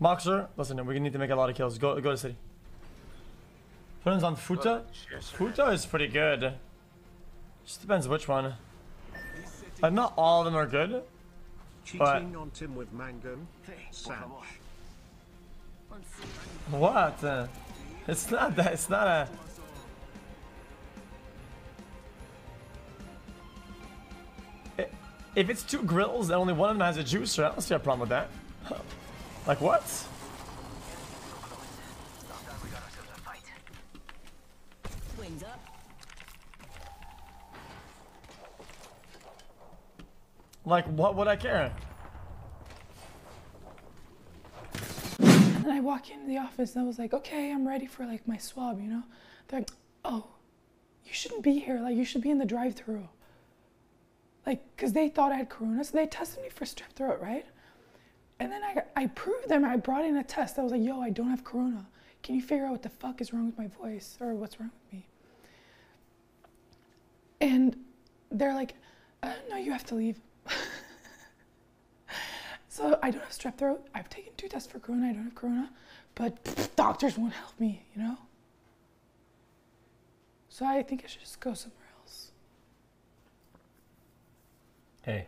Boxer, listen, we need to make a lot of kills. Go, go to city. Friends on Futa. Futa is pretty good. Just depends which one. Like, not all of them are good. But Cheating on Tim with Mangan. Sanch. what? Uh, It's not that. It's not a. I- If it's two grills and only one of them has a juicer, I don't see a problem with that. Like what? Like what would I care? And then I walk into the office and I was like, okay, I'm ready for like my swab, you know? They're like, oh, you shouldn't be here. Like, you should be in the drive through. Like, because they thought I had corona, so they tested me for strep throat, right? And then I, I proved them, I brought in a test. I was like, yo, I don't have corona. Can you figure out what the fuck is wrong with my voice or what's wrong with me? And they're like, uh, no, you have to leave. So I don't have strep throat. I've taken two tests for corona. I don't have corona, but pff, doctors won't help me, you know. So I think I should just go somewhere else. Hey,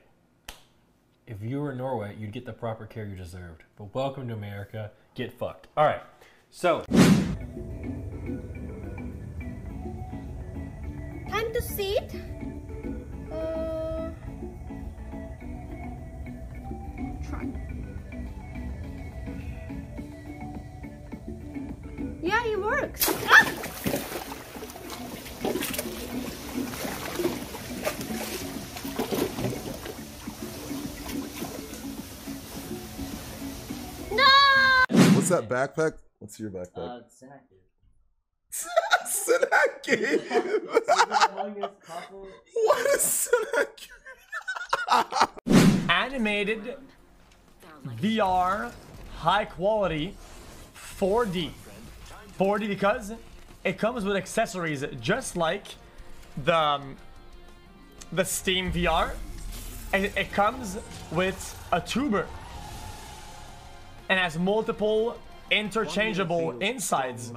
if you were in Norway, you'd get the proper care you deserved. But welcome to America. Get fucked. All right. So, Time to sit. Uh, try. Yeah, it works. What's that backpack? Let's your backpack. Uh, Sinak dude. Sinak what is Sinak? Animated VR, high quality, 4D. 4D because it comes with accessories just like the um, the Steam VR. And it, it comes with a tuber and has multiple interchangeable insides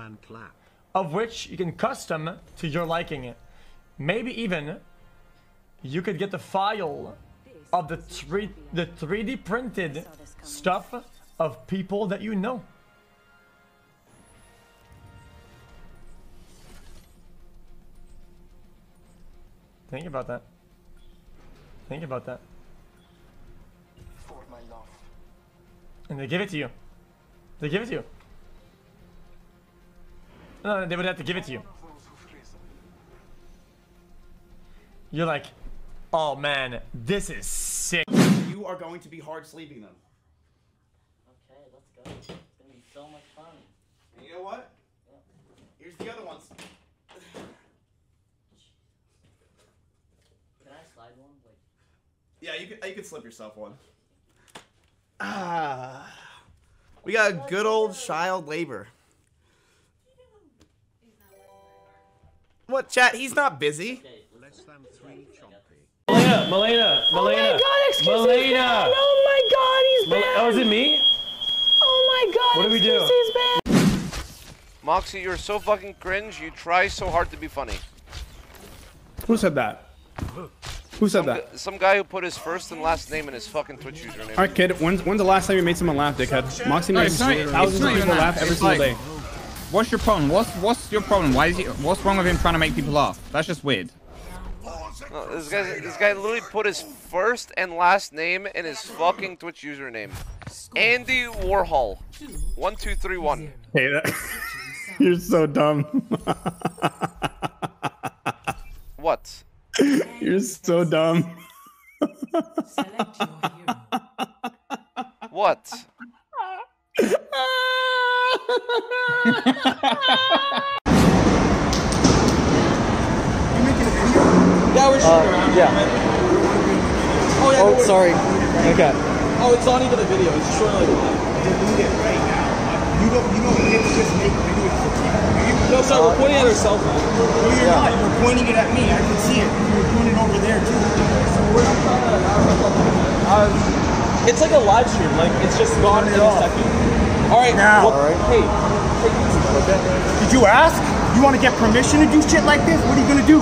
of which you can custom to your liking. It maybe even you could get the file of the three the 3D printed stuff of people that you know. Think about that. Think about that. And they give it to you. They give it to you. No, no, they would have to give it to you. You're like, oh man, this is sick. You are going to be hard sleeping them. Okay, let's go. It's gonna be so much fun. And you know what? Here's the other ones. Can I slide one? Like, Yeah, you could you could slip yourself one. Ah, we got a good old child labor. What chat? He's not busy. Less than three choppy. Melena, Melena, Melena. Oh my god, excuse me. Melena. Oh my god, he's Mel- banned. oh, is it me? Oh my god. What do we do? Excuses banned. Moxie, you're so fucking cringe. You try so hard to be funny. Who said that? Who said that? Some guy who put his first and last name in his fucking Twitch username. Alright, kid. When's, when's the last time you made someone laugh, dickhead? Moxie No, makes not- thousands of people laugh every It's single like- day. What's your problem? What's what's your problem? Why is he? What's wrong with him trying to make people laugh? That's just weird. No, this guy, this guy literally put his first and last name in his fucking Twitch username. Andy Warhol. One two three one. Hey, that, you're so dumb. What? you're so dumb. What? Yeah, we're uh, shooting around. yeah. Oh, yeah. Oh, no sorry. Okay. Oh, it's not even a video. It's just showing like. Delete it right now. You don't. You know kids just make videos for people. No, sorry, we're pointing at ourselves. No, you're Yeah. not. You're pointing it at me. I can see it. You're pointing over there too. Uh, it's like a live stream. Like it's just gone in a second. All right, now. well, Hey, take it easy, okay? Did you ask? You want to get permission to do shit like this? What are you gonna do?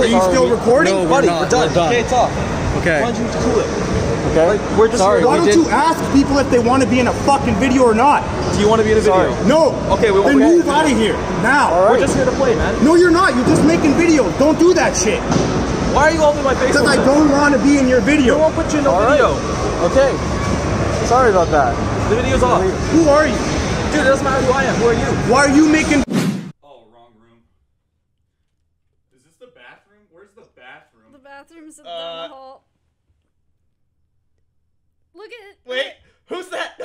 Are you still recording? Buddy, we're done. Okay, talk. Okay. Why don't you cool it? Okay. Like, we're just Sorry, here- why don't you ask people if they want to be in a fucking video or not? Do you want to be in a video? No. Okay, we Then we- move out of here now. All right. We're just here to play, man. No, you're not. You're just making videos. Don't do that shit. Why are you all in my face? Because I like don't want to be in your video. We won't put you in the video. Okay. Sorry about that. The video's off. Who are you? Dude, it doesn't matter who I am. Who are you? Why are you making? Oh, wrong room. Is this the bathroom? Where's the bathroom? The bathroom's down Uh, the hall. Look at Wait, who's that?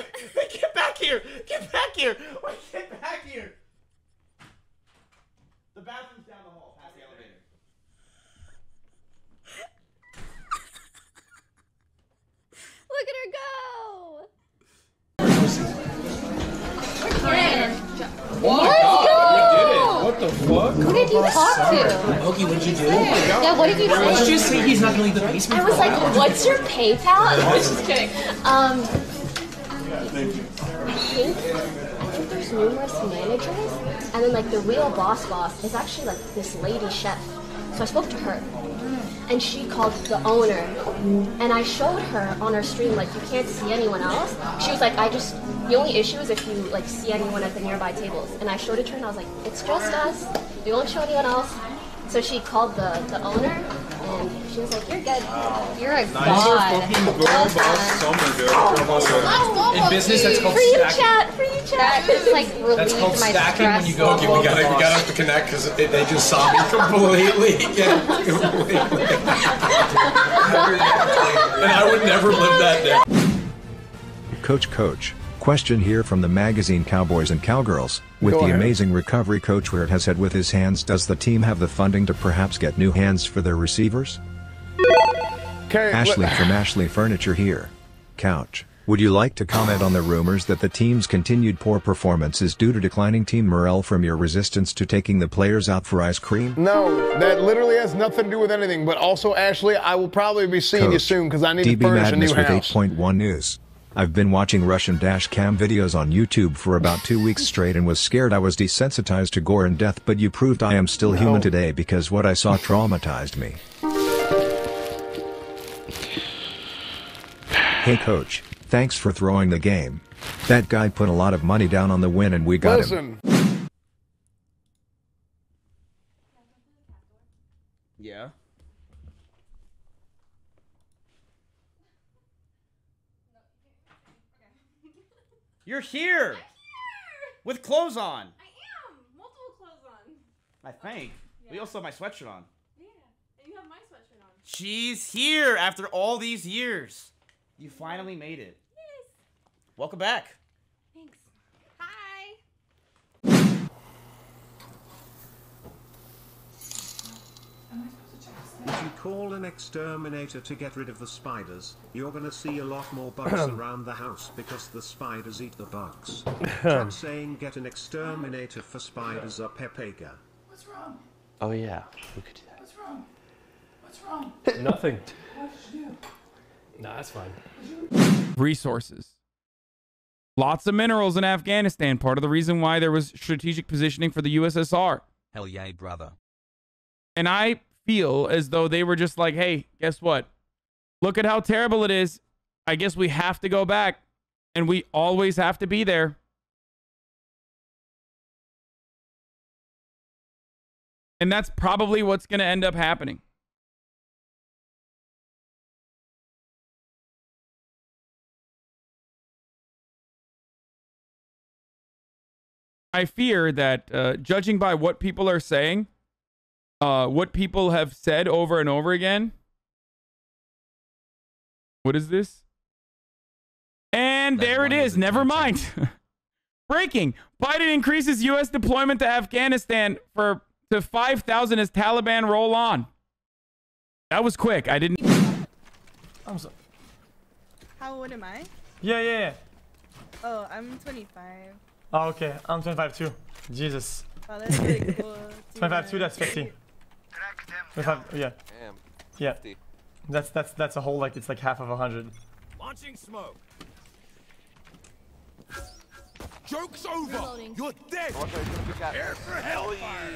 Get back here! Get back here! Wait, get back here! The bathroom's down the hall, past the elevator. Look at her go! What the? Who did you talk to? Okie, what'd you do? Yeah, what did you say? Let's just say he's not gonna leave the basement. I was like, what's your PayPal? I was just kidding. Um, I think, I think there's numerous managers, and then like the real boss boss is actually like this lady chef. So I spoke to her, and she called the owner, and I showed her on her stream like you can't see anyone else. She was like, I just the only issue is if you like see anyone at the nearby tables. And I showed it to her, and I was like, it's just us. We won't show anyone else. So she called the the owner, and she was like, you're good. You're a god. Oh In business, that's called For you, stacking. chat. For you, chat. It's like relieved That's called my stacking when you go. level. Okay, we gotta, we gotta have to connect because they, they just saw me completely. get completely. and I would never live that down. Coach Coach. Question here from the magazine Cowboys and Cowgirls. With Go the ahead. amazing recovery coach where it has had with his hands, does the team have the funding to perhaps get new hands for their receivers? Okay. Ashley from Ashley Furniture here. Couch. Would you like to comment on the rumors that the team's continued poor performance is due to declining team morale from your resistance to taking the players out for ice cream? No, that literally has nothing to do with anything. But also, Ashley, I will probably be seeing you soon because I need DB to furnish Madness a new with house. 8.1 News. I've been watching Russian dash cam videos on YouTube for about two weeks straight and was scared I was desensitized to gore and death but you proved I am still human today because what I saw traumatized me. Hey coach, thanks for throwing the game. That guy put a lot of money down on the win and we got him. Listen, Yeah. You're here. With clothes on. I am! Multiple clothes on. I think. We also have my sweatshirt on. Yeah. And you have my sweatshirt on. She's here after all these years. You finally made it. Yes. Welcome back. Thanks. Hi. If you call an exterminator to get rid of the spiders, you're gonna see a lot more bugs around the house because the spiders eat the bugs. Chat saying get an exterminator for spiders or Pepega. What's wrong? Oh yeah, we could do that. What's wrong? What's wrong? Nothing. What did you do? Nah, that's fine. resources. Lots of minerals in Afghanistan, part of the reason why there was strategic positioning for the USSR. Hell yeah, brother. And I feel as though they were just like, hey, guess what? Look at how terrible it is. I guess we have to go back, and we always have to be there. And that's probably what's going to end up happening. I fear that, uh, judging by what people are saying, uh, what people have said over and over again. What is this? And there it is. Never mind. Breaking. Biden increases U.S. deployment to Afghanistan for to 5,000 as Taliban roll on. That was quick. I didn't. I'm so. How old am I? Yeah, yeah, yeah. Oh, I'm 25. Oh, okay. I'm 25 too. Jesus. Wow, that's really cool. 25 too. That's 15. 25. Yeah. Damn. Yeah. 50. That's that's that's a whole like it's like half of a hundred. Launching smoke. Joke's over. You're dead. Prepare for hellfire.